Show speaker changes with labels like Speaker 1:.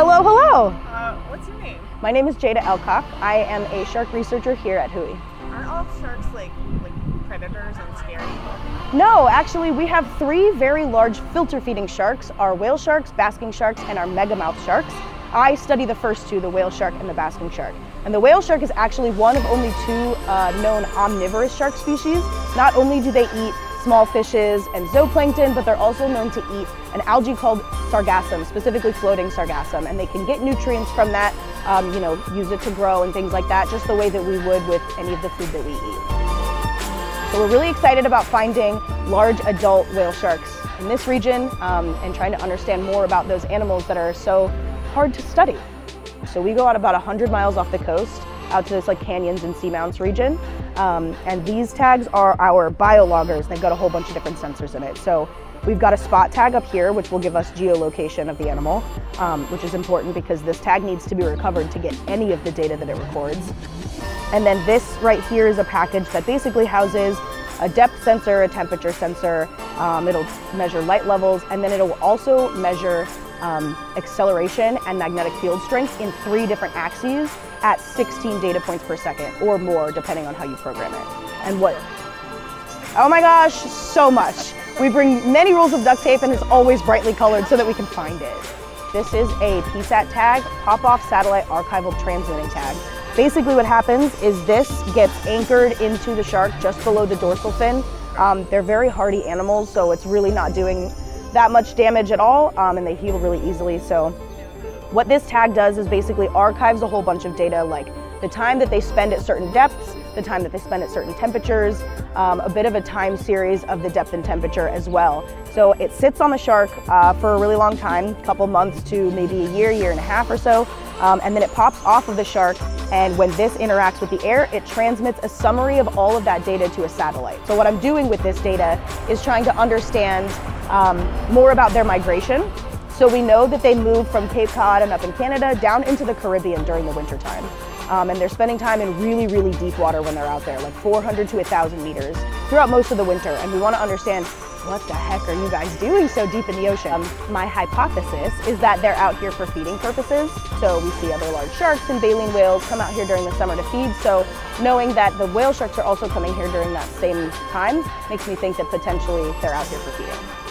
Speaker 1: Hello, hello.
Speaker 2: Uh, what's your name?
Speaker 1: My name is Jaida Elcock. I am a shark researcher here at WHOI.
Speaker 2: Aren't all sharks like like predators and scary?
Speaker 1: No, actually, we have three very large filter feeding sharks our whale sharks, basking sharks, and our megamouth sharks. I study the first two, the whale shark and the basking shark. And the whale shark is actually one of only two uh, known omnivorous shark species. Not only do they eat small fishes and zooplankton, but they're also known to eat an algae called sargassum, specifically floating sargassum, and they can get nutrients from that, um, you know, use it to grow and things like that, just the way that we would with any of the food that we eat. So we're really excited about finding large adult whale sharks in this region um, and trying to understand more about those animals that are so hard to study. So we go out about 100 miles off the coast out to this like canyons and seamounts region. Um, and these tags are our biologgers. They've got a whole bunch of different sensors in it. So we've got a spot tag up here, which will give us geolocation of the animal, um, which is important because this tag needs to be recovered to get any of the data that it records. And then this right here is a package that basically houses a depth sensor, a temperature sensor. Um, it'll measure light levels, and then it'll also measure um, acceleration and magnetic field strength in three different axes at 16 data points per second or more, depending on how you program it. And what? Oh my gosh, so much. We bring many rolls of duct tape and it's always brightly colored so that we can find it. This is a PSAT tag, pop-off satellite archival transmitting tag. Basically what happens is this gets anchored into the shark just below the dorsal fin. Um, they're very hardy animals, so it's really not doing that much damage at all, um, and they heal really easily. So what this tag does is basically archives a whole bunch of data like the time that they spend at certain depths, the time that they spend at certain temperatures, um, a bit of a time series of the depth and temperature as well. So it sits on the shark uh, for a really long time, a couple months to maybe a year, year and a half or so, um, and then it pops off of the shark and when this interacts with the air, it transmits a summary of all of that data to a satellite. So what I'm doing with this data is trying to understand um, more about their migration. So we know that they move from Cape Cod and up in Canada down into the Caribbean during the wintertime. Um, and they're spending time in really, really deep water when they're out there, like 400 to 1,000 meters throughout most of the winter. And we want to understand what the heck are you guys doing so deep in the ocean? Um, my hypothesis is that they're out here for feeding purposes. So we see other large sharks and baleen whales come out here during the summer to feed. So knowing that the whale sharks are also coming here during that same time makes me think that potentially they're out here for feeding.